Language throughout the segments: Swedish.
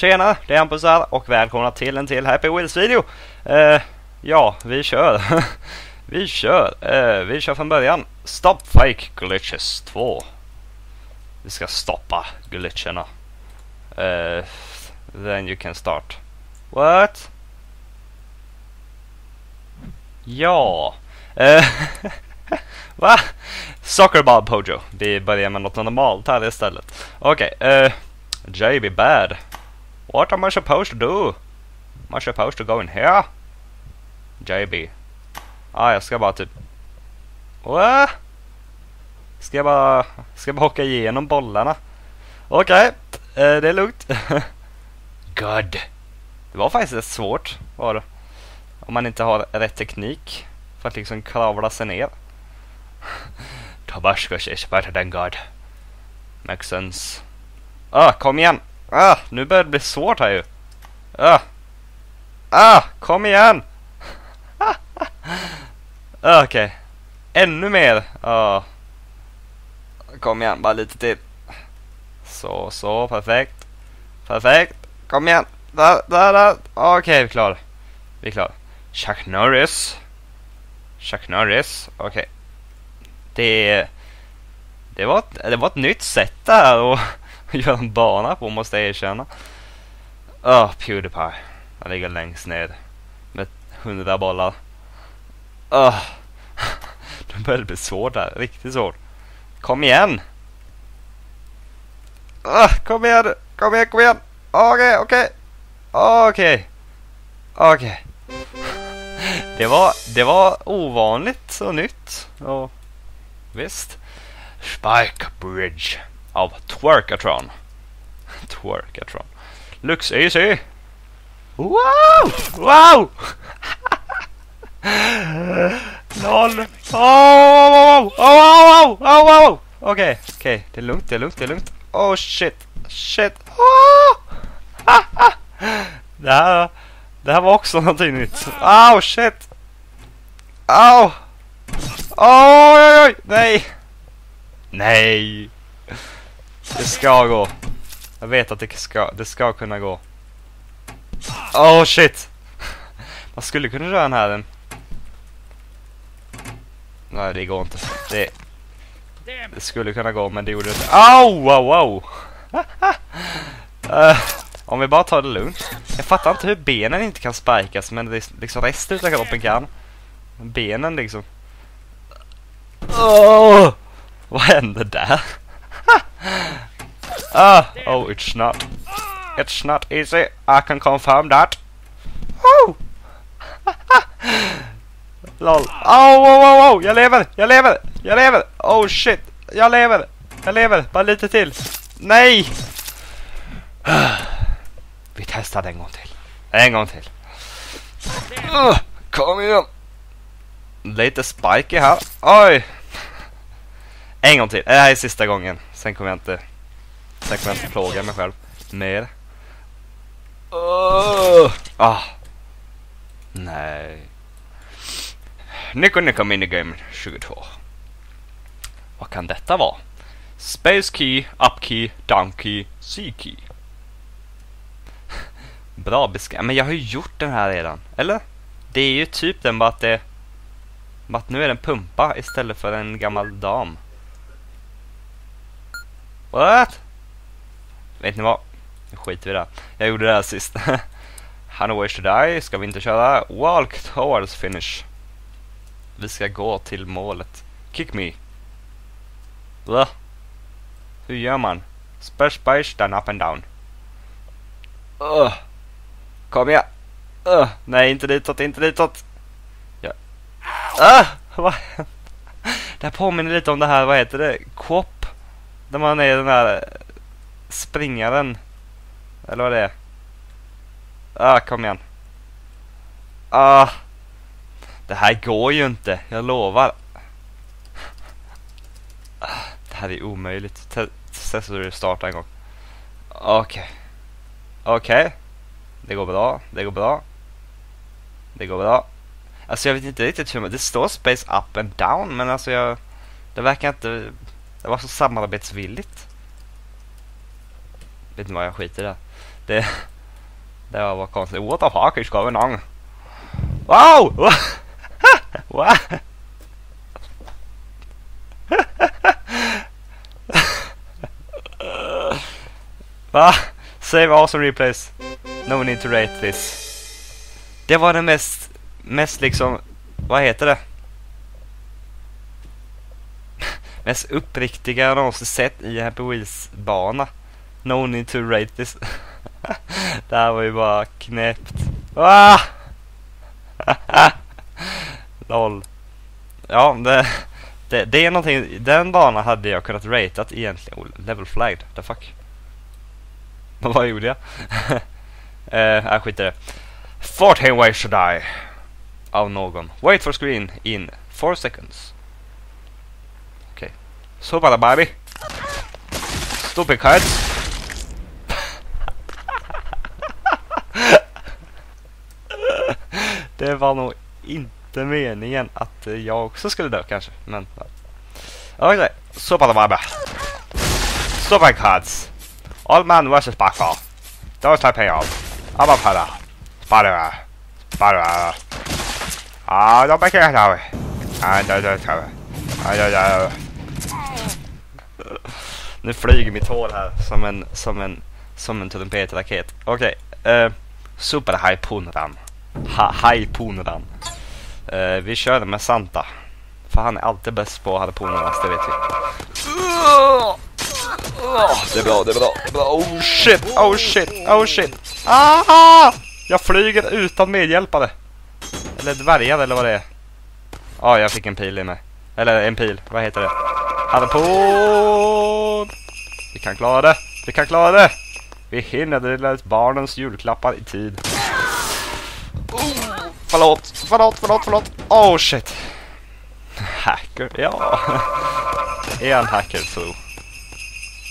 Tjena, det är Hampus här och välkomna till en till Happy Wheels video. Uh, ja, vi kör. vi kör. Uh, vi kör från början. Stop Fake Glitches 2. Vi ska stoppa glitcherna. Uh, then you can start. What? Ja. Uh, va? Soccerball Pojo. Vi börjar med något normalt här istället. Okej. Okay, uh, JB Bad. What am I supposed to do? Am I supposed to go in here? JB. Ah, jag ska bara typ... What? Ska jag bara... Ska jag bara hocka igenom bollarna? Okej. Okay, eh, det är lugnt. God. Det var faktiskt rätt svårt. Var det. Om man inte har rätt teknik. För att liksom kravla sig ner. Tabascos is better than God. Makes sense. Ah, kom igen! Ah, nu börjar det bli svårt här ju. Ah! Ah, kom igen! Ah, okej. Okay. Ännu mer. Ah. Kom igen, bara lite till. Så, så, perfekt. Perfekt. Kom igen. Där, där, där. Ah, okej, okay, vi är klara. Vi är klara. Chuck Norris. Chuck Norris. Okej. Okay det, det, var ett, det var ett nytt sätt där att göra en bana på måste jag erkänna. Oh, Pewdiepie. Han ligger längst ner med hundra bollar. Oh. Det börjar bli svårt där. Riktigt svårt. Kom igen! Oh, kom igen! Kom igen, kom igen! Okej, okay, okej! Okay. Okej. Okay. Okej. Det var, det var ovanligt och nytt. Och Visst. Spike Bridge av Twerkatron. Twerkatron. Looks easy. Wow! Wow! Noll. Oh, oh, oh, oh, oh, oh. Okej, okej. Det är lugnt, det är lugnt, det är lugnt. Oh shit. Shit. Oh! det, här, det här var också någonting nytt. Oh shit. Oh! Oj, oj, oj! Nej! Nej! Det ska gå. Jag vet att det ska, det ska kunna gå. Oh shit! Man skulle kunna röra den här. Nej, det går inte. Det, det skulle kunna gå, men det gjorde det inte. Au, au, uh, om vi bara tar det lugnt. Jag fattar inte hur benen inte kan spikas, men det liksom resten av kroppen kan. Benen liksom. Oh! Vad hände där? Ah, oh, it's not. It's not easy. I can confirm that. Oh! Lol. Oh, oh, oh, oh, jag lever, jag lever, jag lever. Oh shit, jag lever, jag lever. Bara lite till. Nej! Vi testar en gång till. En gång till. Uh, kom igen. Lite spiky här. Oj! En gång till. Det här är sista gången. Sen kommer jag inte... Sen kommer jag inte plåga mig själv mer. Oh! ah. Nej. Nico Nico Minigame 22. Vad kan detta vara? Space Key, Up Key, Down Key, C Key. Bra beskrivning. Men jag har ju gjort den här redan. Eller? Det är ju typ den bara att det... Bara att nu är den pumpa istället för en gammal dam. What? Vet ni vad? Nu skiter vi där. Jag gjorde det här sist. Hanoi to die. Ska vi inte köra? Walk towards finish. Vi ska gå till målet. Kick me. Va? Hur gör man? Splash splash, down up and down. Uh. Kom igen. Uh. Nej, inte ditåt, inte ditåt. Ja. Uh. Vad Det här påminner lite om det här, vad heter det? Quop när man är den här eh, springaren. Eller vad det är. Ah, kom igen. Ah. Det här går ju inte, jag lovar. Ah, det här är omöjligt. Testa du starta en gång. Okej. Okay. Okej. Okay. Det går bra, det går bra. Det går bra. Alltså jag vet inte riktigt hur man... Det står space up and down men alltså jag... Det verkar inte det var så samarbetsvilligt. Vet inte vad, jag skiter i det. Det, det var bara konstigt. What the fuck is going on? Wow! What? Va? Save awesome replays. No need to rate this. Det var det mest, mest liksom, vad heter det? Mest uppriktiga jag någonsin sett i en Happy Wheels-bana. No need to rate this. det här var ju bara knäppt. Ah! Lol. Ja, det, det, det är någonting. Den banan hade jag kunnat ratat egentligen. Oh, level flagged. The fuck. Vad gjorde jag? eh, jag skiter i det. 14 ways to die. Av någon. Wait for screen in 4 seconds. Okej. Okay. Så bara. Stupid cuts. det var nog inte meningen att jag också skulle dö kanske. Men... Okej. Okay. Så bara baby. Stupid cards. All man versus Buckle. Don't type pay off. I'm a para. Para. Para. Ah, don't make it now. I don't do it. Ah, don't know. Nu flyger mitt hår här som en, som en, som en trumpet-raket. Okej. Okay. Uh, super Hypunran. Ha, Hypunran. Uh, vi kör med Santa. För han är alltid bäst på harpunernas, det vet vi. Uh! Oh, det är bra, det är bra, det är bra. Oh shit, oh shit, oh shit. Ah! Jag flyger utan medhjälpare. Eller dvärgar eller vad det är. Ja, ah, jag fick en pil i mig. Eller en pil, vad heter det? Harpun! Vi kan klara det, vi kan klara det. Vi hinner dela ut barnens julklappar i tid. Oh, förlåt, förlåt, förlåt, förlåt. Oh shit. Hacker, ja. en hacker tror.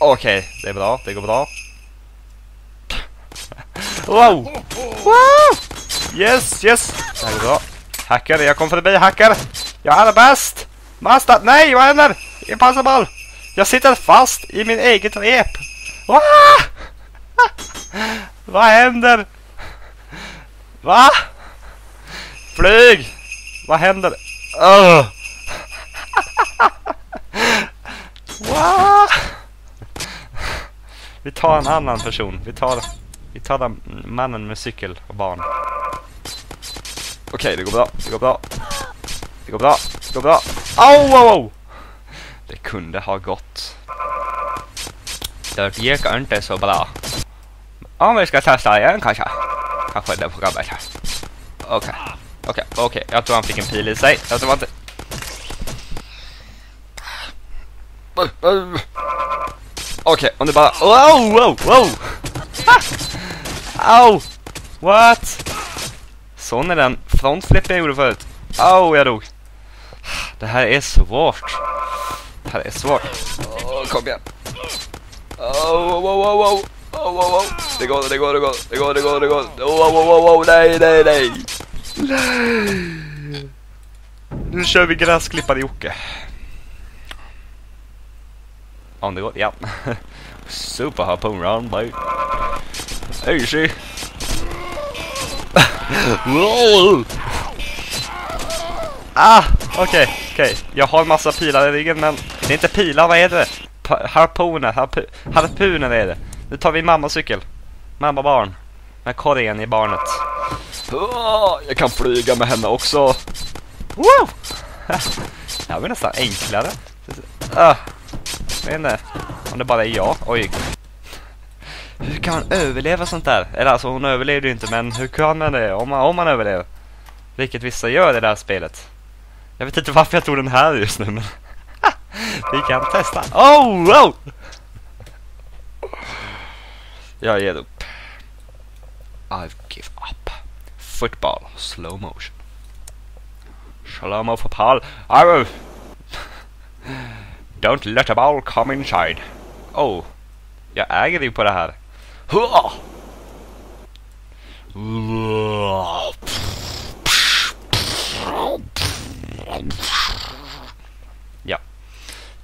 Okej, okay, det är bra. Det går bra. Wow! Wow! Yes, yes! Det här går bra. Hacker, jag kom förbi hacker. Jag är bäst! Masta! Nej, vad händer? Impossible! Jag sitter fast i min eget rep. Ah! vad händer? Va? Flyg! Vad händer? Uh. Vi tar en annan person. Vi tar, vi tar den mannen med cykel och barn. Okej, okay, det går bra. Det går bra. Det går bra. Det går bra. Au, au, au! Det kunde ha gått. Det gick inte så bra. Om vi ska testa igen kanske. Kanske det programmet här. Okej. Okay. Okej, okay. okej. Okay. Jag tror han fick en pil i sig. Jag tror inte... Okej, okay, om du bara... Wow, wow, wow! Au! What? Sån är den frontflippen jag gjorde förut. Au, jag dog. Det här är svårt. Det här är svårt. Oh, kom igen. Oh, oh, oh, oh, Oh, oh, oh. Det går, det går, det går, det går, det går, det går. Oh, oh, oh, oh, wow. Nej, nej, nej. Nej. Nu kör vi gräsklippare Jocke. Om det går, ja. Super harpoon round boat. Easy. ah, okej, okay, okej. Okay. Jag har en massa pilar i ryggen men det är inte pilar, vad är det? Pa harpu harpuner är det. Nu tar vi mamma cykel. Mamma barn. Med korgen i barnet. Oh, jag kan flyga med henne också. Woo! det här var nästan enklare. Uh. Jag vet inte om det bara är jag. Oj. Hur kan man överleva sånt där? Eller alltså hon överlevde ju inte men hur kan man det om man, om man överlever? Vilket vissa gör i det här spelet. Jag vet inte varför jag tog den här just nu men vi kan testa. Oh, wow! Jag ger upp. I've give up. Football, slow motion. Slow mo fotboll. I will Don't let a ball come inside. Oh, jag äger ju på det här. Ja,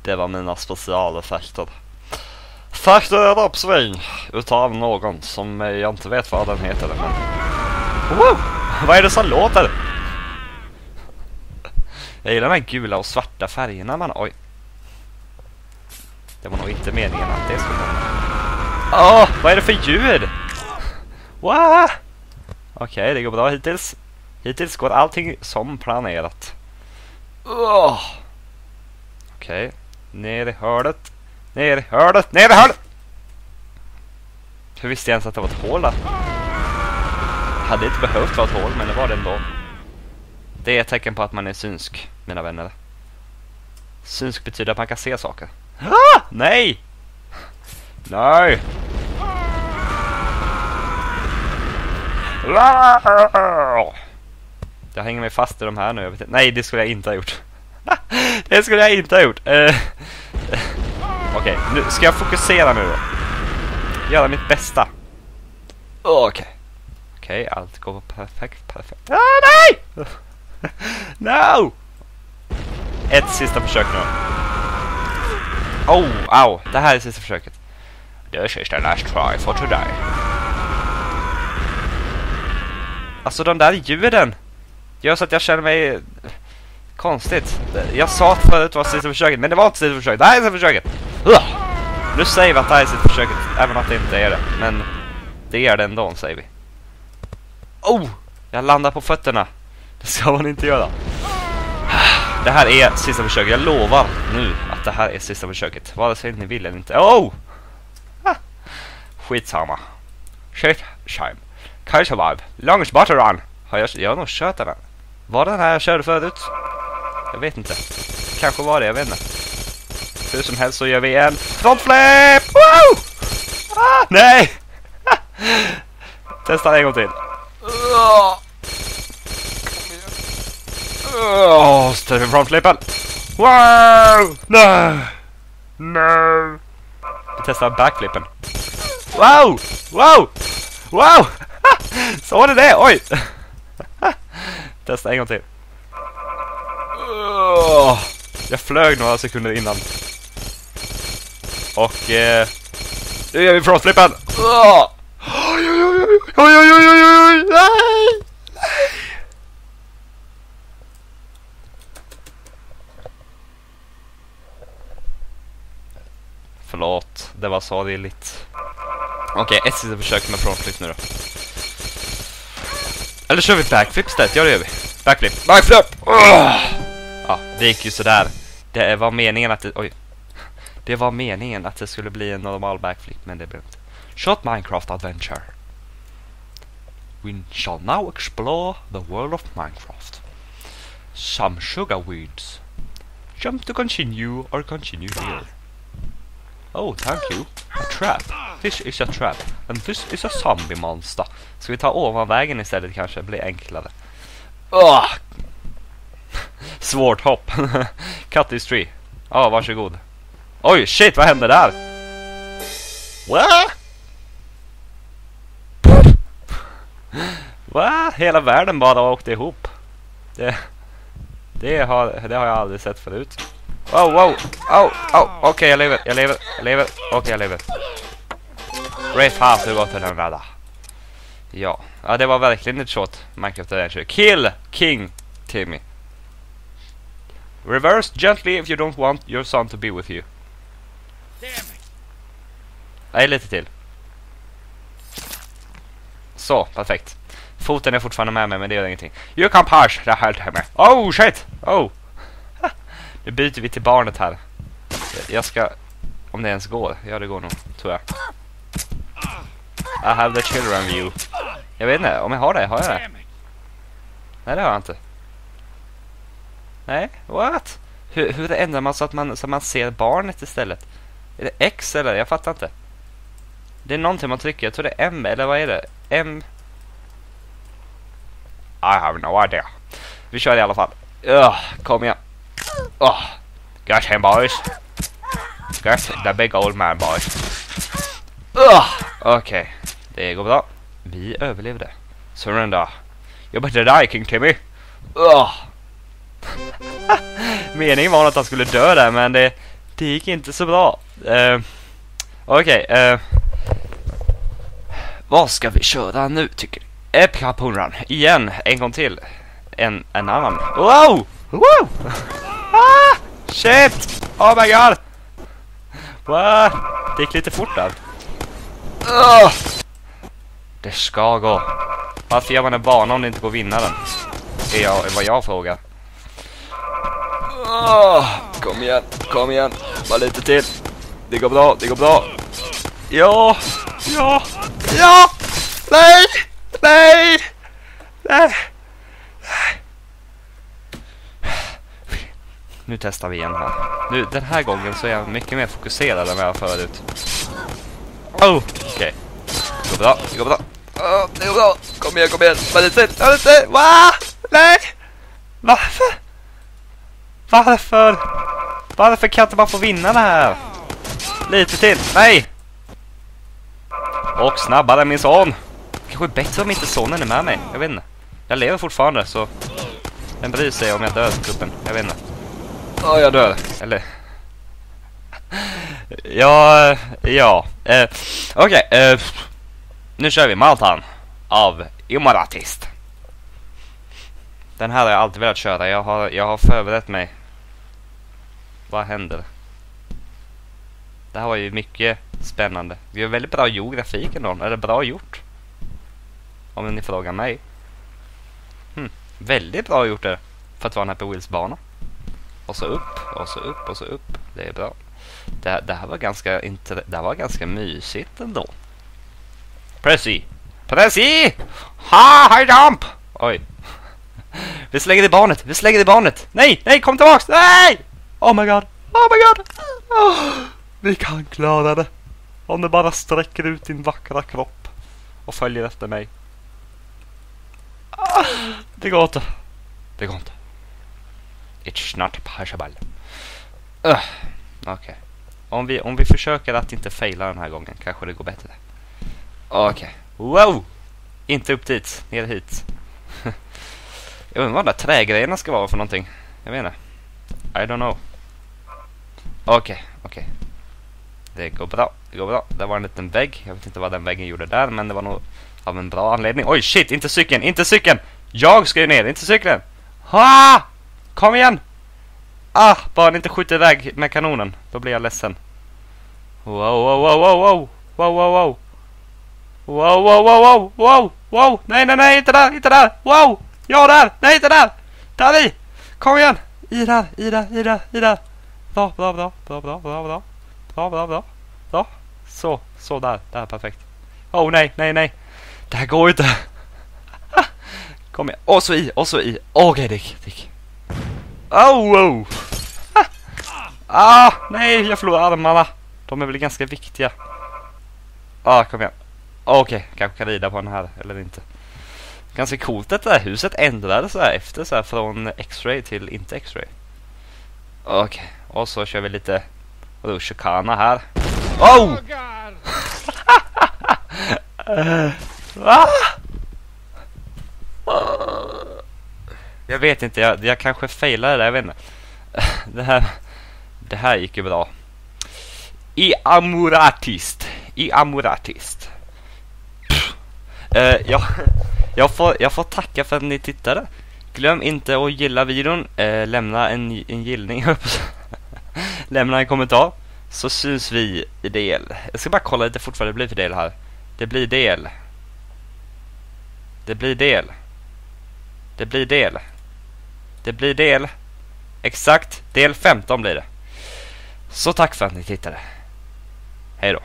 det var mina specialeffekter. Fakta ett uppsving utav någon som jag inte vet vad den heter. Men... Wow! Vad är det som låter? Jag gillar de här gula och svarta färgerna man... Oj. Det var nog inte meningen att det skulle vara. Åh, oh, vad är det för ljud? Wow! Okej, okay, det går bra hittills. Hittills går allting som planerat. Oh. Okej, okay ner i hörnet. Ner i hörnet, ner i hörnet! Hur visste jag ens att det var ett hål där? Hade inte behövt vara ett hål, men det var det ändå. Det är ett tecken på att man är synsk, mina vänner. Synsk betyder att man kan se saker. Ah! Nej! Nej! Jag hänger mig fast i de här nu. Jag vet Nej, det skulle jag inte ha gjort. det skulle jag inte ha gjort. Eh, nu ska jag fokusera nu då. Göra mitt bästa. Okej. Okay. Okej, okay, allt går perfekt, perfekt. Ah, nej! no! Ett sista försök nu. Oh, au. Det här är sista försöket. This is the last try for today. Alltså de där ljuden gör så att jag känner mig konstigt. Jag sa att förut var sista försöket, men det var inte sista försöket. Det här är sista försöket. Ugh. Nu säger vi att det här är sista försöket, även att det inte är det. Men det är det ändå, säger vi. Oh! Jag landar på fötterna. Det ska man inte göra. Det här är sista försöket. Jag lovar nu att det här är sista försöket. Vare sig ni vill eller inte. Oh! Ah! Skitsamma. Shit, shame. Kanske jag survive. Longest butter run. Har jag, jag har nog kört den här. Var den här jag körde förut? Jag vet inte. Kanske var det, jag vet inte. Hur som helst så gör vi en frontflip! Wow! Ah, nej! Testa en gång till. Åh, oh, ställer vi frontflippen. Wow! Nej! Nej! Vi testar backflippen. Wow! Wow! Wow! Så var det det! Oj! Testa en gång till. Jag flög några sekunder innan. Och eh, nu gör vi frontflippen. Oj, oj, oj, oj, oj, oj, oj, oj, oj, nej! Förlåt, det var sadeligt. Okej, okay, ett sista försök med frontflip nu då. Eller kör vi backflip istället? Ja, det gör vi. Backflip. Backflip! Oh! Ja, det gick ju sådär. Det var meningen att det... Oj. Det var meningen att det skulle bli en normal backflip, men det blev inte. Short Minecraft Adventure. We shall now explore the world of Minecraft. Some sugar weeds. Jump to continue or continue here. Oh, thank you. A trap. This is a trap. And this is a zombie monster. Ska vi ta ovanvägen istället kanske? Det blir enklare. Ugh! Svårt hopp. Cut this tree. Ja, oh, varsågod. Oj, shit, vad hände där? What? Va? Hela världen bara åkte ihop. Det, det, har, det har jag aldrig sett förut. Wow, wow, oh, oh, okej okay, jag lever, jag lever, jag lever, okej okay, jag lever. Rafe fan hur gott är den rädda. Ja, ja det var verkligen ett short Minecraft Adventure. Kill King Timmy. Reverse gently if you don't want your son to be with you. Nej, lite till. Så, perfekt. Foten är fortfarande med mig, men det gör ingenting. You can push det här till mig. Oh, shit! Oh! Nu byter vi till barnet här. Jag ska... Om det ens går. Ja, det går nog, tror jag. I have the children view. Jag vet inte, om jag har det, har jag det? Nej, det har jag inte. Nej, what? Hur, hur ändrar man så att man, så att man ser barnet istället? Är det X eller? Jag fattar inte. Det är någonting man trycker. Jag tror det är M eller vad är det? M. I have no idea. Vi kör i alla fall. Ugh, kom igen. Oh, got him boys. Got the big old man boys. Ugh, Okej, okay. det går bra. Vi överlevde. Surrender. You're better die King Timmy. Ugh. Meningen var att han skulle dö där men det, det gick inte så bra. Uh, Okej, eh... Vad ska vi köra nu tycker du? Epic Run. Igen, en gång till. En, en annan. Wow! Wow! Ah! Shit! Oh my god! Wow! Det gick lite fort där. Uh! Det ska gå. Varför gör man en bana om det inte går att vinna den? Är, jag, är vad jag frågar. Ugh! Kom igen, kom igen. Bara lite till. Det går bra, det går bra. Ja, ja, ja! Nej! Nej! Nej! Nu testar vi igen här. Nu, den här gången så är jag mycket mer fokuserad än vad jag var förut. Oh, okej. Okay. Det går bra, det går bra. Oh, det går bra. Kom igen, kom igen. Bara lite till, lite till. Va? Nej! Varför? Varför? Varför kan jag inte bara få vinna det här? Lite till. Nej! Och snabbare min son. Kanske bättre om inte sonen är med mig. Jag vet inte. Jag lever fortfarande så... Den bryr sig om jag dör i kuppen. Jag vet inte. Ja, oh, jag dör. Eller... ja, ja. Eh, Okej. Okay, eh, nu kör vi Maltan av Immoratist. Den här har jag alltid velat köra. Jag har, jag har förberett mig. Vad händer? Det här var ju mycket spännande. Vi har väldigt bra geografik ändå. Är det bra gjort? Om ni frågar mig. Hmm. Väldigt bra gjort det. För att vara en Happy Wheels-bana. Och så upp, och så upp, och så upp. Det är bra. Det, här, det här var ganska det här var ganska mysigt ändå. Pressy! Pressy! Ha, high jump! Oj. Vi slänger i barnet, vi slänger i barnet. Nej, nej, kom tillbaks! Nej! Oh my god, oh my god! Oh, vi kan klara det. Om du bara sträcker ut din vackra kropp och följer efter mig. Ah, det går inte. Det går inte. It's not possible. Uh, Okej. Okay. Om, vi, om vi försöker att inte faila den här gången kanske det går bättre. Okej. Okay. Wow! Inte upp dit. Ner hit. Jag undrar vad de där trägrejerna ska vara för någonting. Jag vet inte. I don't know. Okej, okay, okej. Okay. Det går bra, det går bra. Det var en liten vägg. Jag vet inte vad den väggen gjorde där, men det var nog av en bra anledning. Oj, shit, inte cykeln, inte cykeln! Jag ska ju ner, inte cykeln! Ha! Kom igen! Ah, bara ni inte skjuter iväg med kanonen. Då blir jag ledsen. Wow, wow, wow, wow, wow! Wow, wow, wow! Wow, wow, wow, wow, wow, wow! Nej, nej, nej, inte där, inte där! Wow! Ja, där! Nej, inte där! Där i! Kom igen! I där, i där, i där, i där! Bra, bra, bra, bra, bra, bra, bra. Bra, bra, bra. Bra. Så, så där. Det här är perfekt. Oh nej, nej, nej. Det här går inte. Kom igen. Och så i, och så i. Okej, okay, Dick, Dick. Oh, wow. Ah, nej, jag förlorar armarna. De är väl ganska viktiga. Ah, kom igen. Okej, okay, kanske kan rida på den här, eller inte. Ganska coolt att det här huset ändrades så här efter så här från X-ray till inte X-ray. Okej, okay. och så kör vi lite Rushikana här. Oh! ah! Jag vet inte, jag, jag kanske failade där, jag vet inte. Det här, det här gick ju bra. I Amuratist. I Amuratist. Uh, jag, jag, får, jag får tacka för att ni tittade. Glöm inte att gilla videon. Eh, lämna en, en gillning. Lämna en kommentar. Så syns vi i del. Jag ska bara kolla lite fort vad det blir för del här. Det blir del. Det blir del. Det blir del. Det blir del. Exakt, del 15 blir det. Så tack för att ni tittade. Hej då.